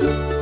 Bye.